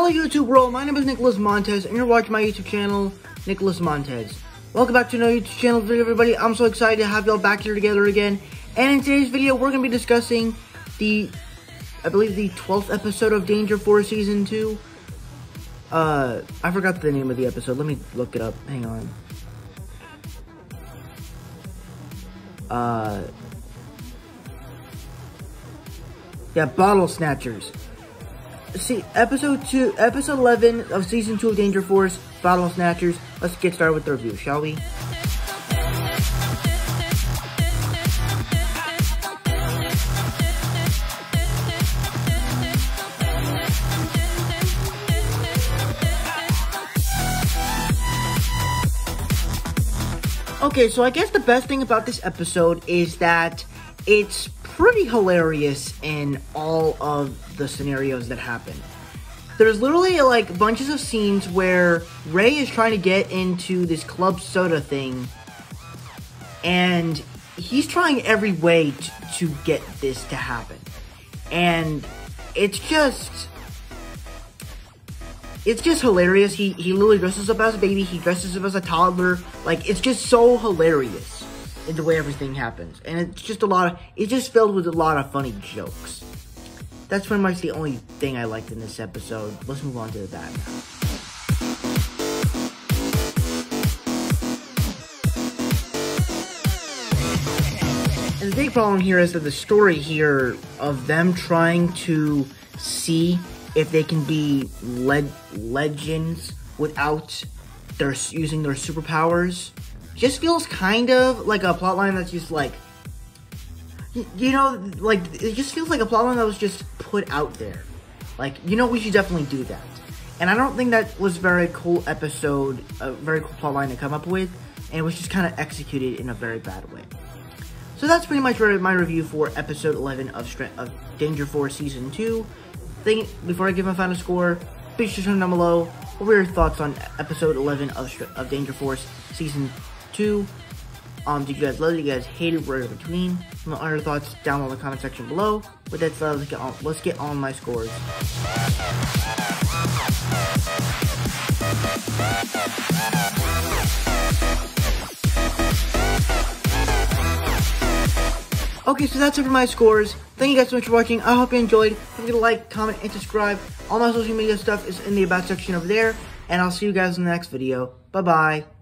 Hello, YouTube world, my name is Nicholas Montez, and you're watching my YouTube channel, Nicholas Montez. Welcome back to another YouTube channel video, everybody. I'm so excited to have y'all back here together again. And in today's video, we're going to be discussing the, I believe, the 12th episode of Danger Force Season 2. Uh, I forgot the name of the episode. Let me look it up. Hang on. Uh, yeah, Bottle Snatchers. See, episode 2, episode 11 of season 2 of Danger Force, Bottle Snatchers. Let's get started with the review, shall we? Okay, so I guess the best thing about this episode is that it's pretty hilarious in all of the scenarios that happen. There's literally like bunches of scenes where Ray is trying to get into this club soda thing and he's trying every way to, to get this to happen. And it's just it's just hilarious. He he literally dresses up as a baby. He dresses up as a toddler. Like it's just so hilarious in the way everything happens, and it's just a lot of it's just filled with a lot of funny jokes. That's pretty much the only thing I liked in this episode. Let's move on to the that And the big problem here is that the story here of them trying to see if they can be le- legends without their using their superpowers just feels kind of like a plotline that's just like you know like it just feels like a plotline that was just put out there. Like you know we should definitely do that. And i don't think that was a very cool episode a very cool plotline to come up with and it was just kind of executed in a very bad way. So that's pretty much my review for episode 11 of, Str of danger force season 2 Think, before I give my final score, be sure to comment down below what were your thoughts on episode 11 of, of Danger Force Season 2. Um, did you guys love it? Did you guys hate it? Where in between? Let your thoughts down in the comment section below. With that said, let's get on, let's get on my scores. Okay, so that's it for my scores. Thank you guys so much for watching. I hope you enjoyed. Don't forget to like, comment, and subscribe. All my social media stuff is in the about section over there. And I'll see you guys in the next video. Bye-bye.